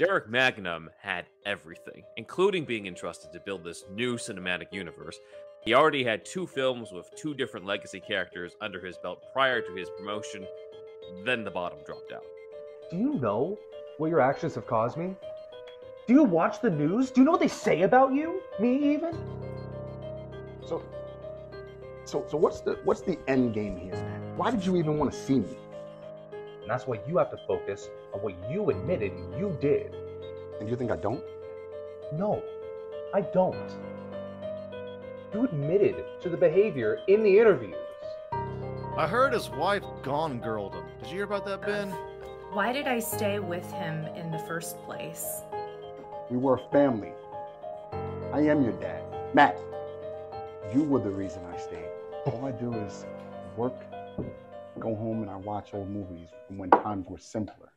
Derrick Magnum had everything, including being entrusted to build this new cinematic universe. He already had two films with two different legacy characters under his belt prior to his promotion. Then the bottom dropped out. Do you know what your actions have caused me? Do you watch the news? Do you know what they say about you? Me even? So, so, so what's the what's the end game here. Why did you even want to see me? And that's why you have to focus on what you admitted you did. And you think I don't? No, I don't. You admitted to the behavior in the interviews. I heard his wife gone girled him. Did you hear about that, Ben? Why did I stay with him in the first place? We were a family. I am your dad, Matt. You were the reason I stayed. All I do is work, go home, and I watch old movies from when times were simpler.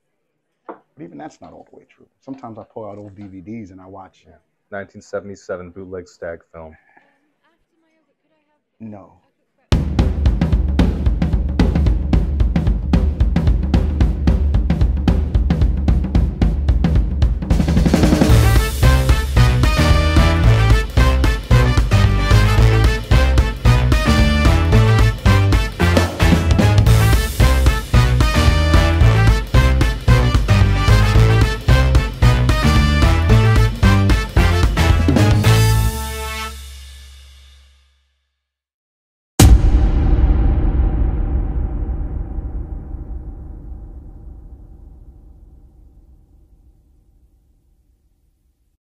But even that's not all the way true. Sometimes I pull out old DVDs and I watch. 1977 bootleg stag film. No,